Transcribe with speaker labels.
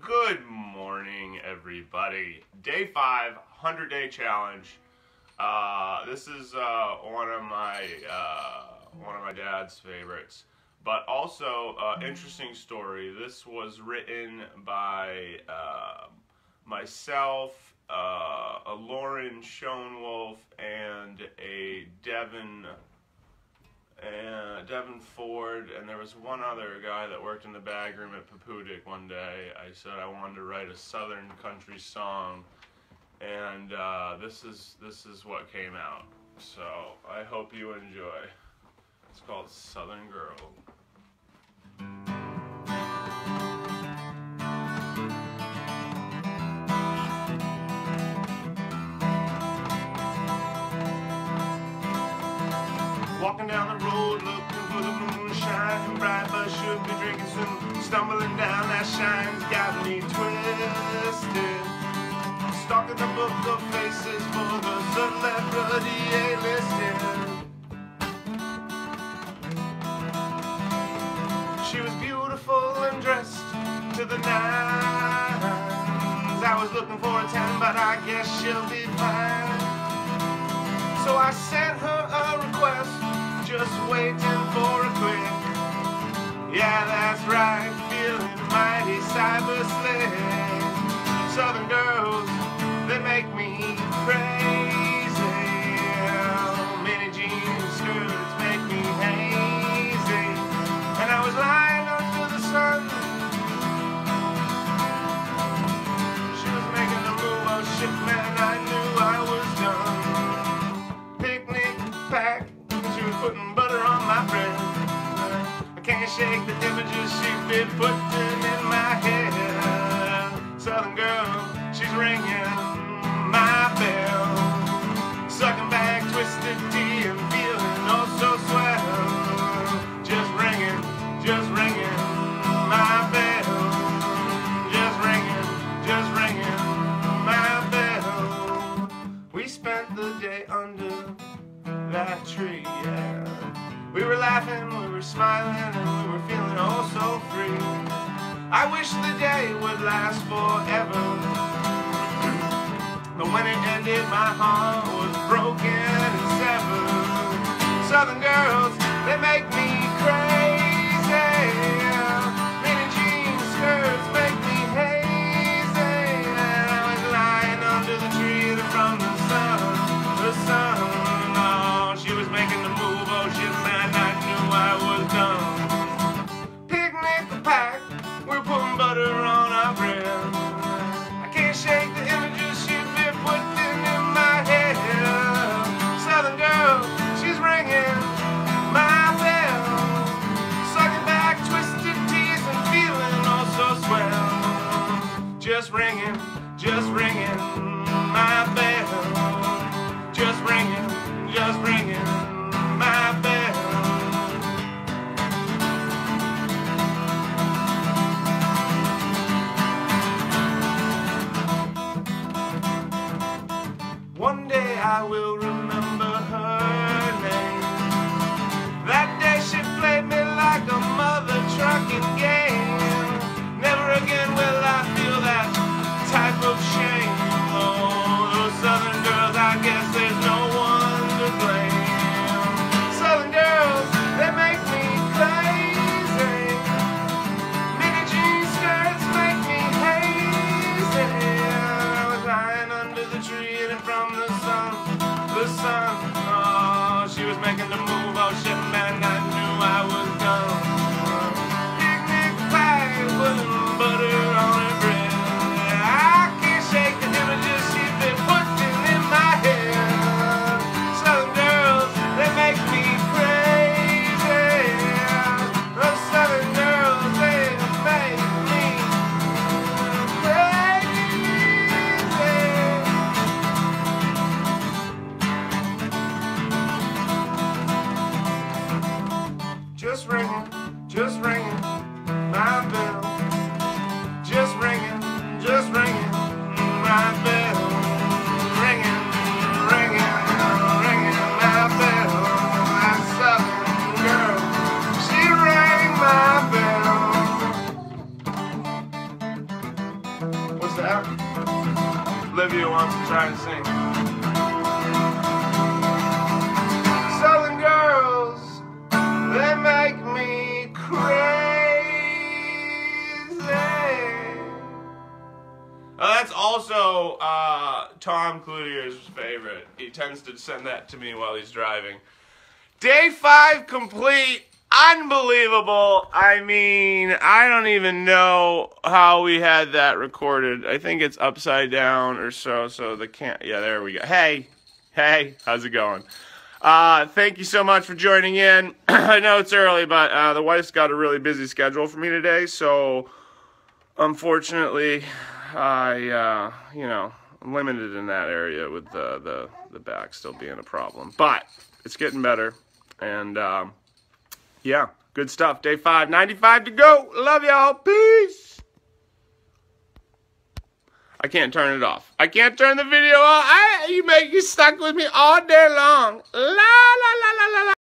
Speaker 1: Good morning, everybody. Day five, 100 day challenge. Uh, this is uh, one of my uh, one of my dad's favorites, but also uh, interesting story. This was written by uh, myself, uh, a Lauren Schoenwolf, and a Devin and Devin Ford, and there was one other guy that worked in the bag room at Papudik one day. I said I wanted to write a Southern country song, and uh, this is this is what came out. So I hope you enjoy. It's called Southern Girl. Walking down the road bright, but should be drinking soon. Stumbling down that shine's got me twisted. Stalking the book of faces for the celebrity A-listed. She was beautiful and dressed to the nines. I was looking for a ten, but I guess she'll be fine. So I sent her a request, just waiting for. Yeah, that's right, feeling mighty cyber slick. Southern girls, shake the images she's been putting in my head. Southern girl, she's ringing my bell. Sucking back twisted tea and feeling oh so swell. Just ringing, just ringing my bell. Just ringing, just ringing my bell. We spent the day under that tree, yeah. We were laughing, we were smiling, I wish the day would last forever. But when it ended, my heart was broken and severed. Southern girls, they make me Just ringing, just ringing my bell. Making the move. Oh shit, Just ringing, just ringing my bell. Just ringing, just ringing my bell. Ringing, ringing, ringing my bell. My southern girl, she rang my bell. What's the? Olivia wants to try and sing. Also uh, Tom Cloutier's favorite. He tends to send that to me while he's driving. Day five complete. Unbelievable. I mean, I don't even know how we had that recorded. I think it's upside down or so. So the can't. Yeah, there we go. Hey, hey, how's it going? Uh, thank you so much for joining in. I know it's early, but uh, the wife's got a really busy schedule for me today. So unfortunately, I, uh, you know, I'm limited in that area with the, the, the back still being a problem. But it's getting better. And, um, yeah, good stuff. Day five, 95 to go. Love y'all. Peace. I can't turn it off. I can't turn the video off. I, you make you stuck with me all day long. La la la la la la.